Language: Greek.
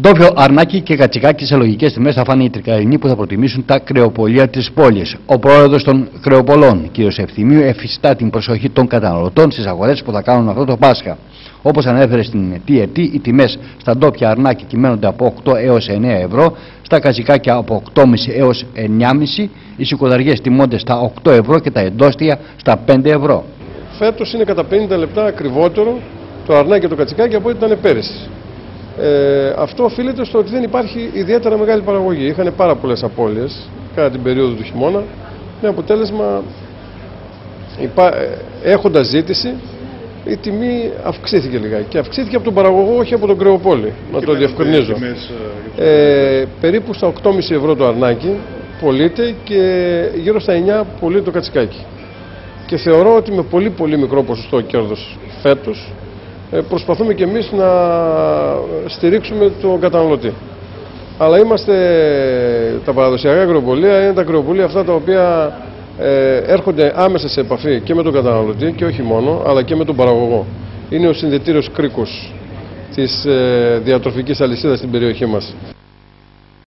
Ντόπιο αρνάκι και κατσικάκι σε λογικές τιμές θα φάνε οι τρικαρινοί που θα προτιμήσουν τα κρεοπολία της πόλης. Ο πρόεδρος των κρεοπολών, κ. Ευθυμίου, εφιστά την προσοχή των καταναλωτών στις αγορές που θα κάνουν αυτό το Πάσχα. Όπως ανέφερε στην ΤΕΤ, οι τιμές στα ντόπια αρνάκι κυμαίνονται από 8 έως 9 ευρώ, στα κατσικάκια από 8,5 έως 9,5, οι σηκωδαριέ τιμώνται στα 8 ευρώ και τα εντόστια στα 5 ευρώ. Φέτος είναι κατά 50 λεπτά ακριβότερο το αρνάκι και το κατσικάκι από ό,τι ήταν πέρυσι. Ε, αυτό οφείλεται στο ότι δεν υπάρχει ιδιαίτερα μεγάλη παραγωγή. Είχαν πάρα πολλές απώλειες κατά την περίοδο του χειμώνα με αποτέλεσμα υπά, ε, έχοντας ζήτηση η τιμή αυξήθηκε λιγάκι και αυξήθηκε από τον παραγωγό όχι από τον κρεοπόλη, να το διευκρινίζω. Ε, περίπου στα 8,5 ευρώ το αρνάκι πωλείται και γύρω στα 9 πωλείται το κατσικάκι. Και θεωρώ ότι με πολύ πολύ μικρό ποσοστό κέρδος φέτος ε, προσπαθούμε και εμείς να στηρίξουμε τον καταναλωτή. Αλλά είμαστε τα παραδοσιακά αγροπολία, είναι τα αγροπολία αυτά τα οποία ε, έρχονται άμεσα σε επαφή και με τον καταναλωτή και όχι μόνο, αλλά και με τον παραγωγό. Είναι ο συνδετήριος κρίκος της ε, διατροφικής αλυσίδας στην περιοχή μας.